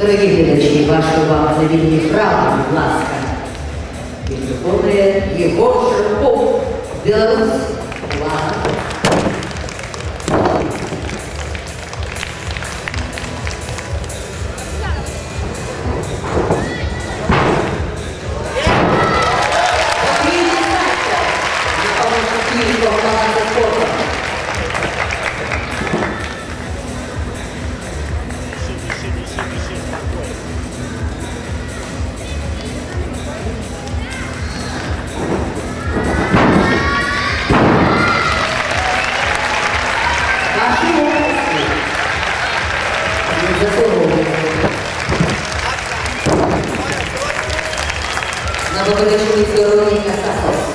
Дорогие глядачі, вашу увагу завільні фрази, будь ласка. Відповідає Єгор Шарков, Білорусь. Thank you. Una combinazione di teoria e assassino.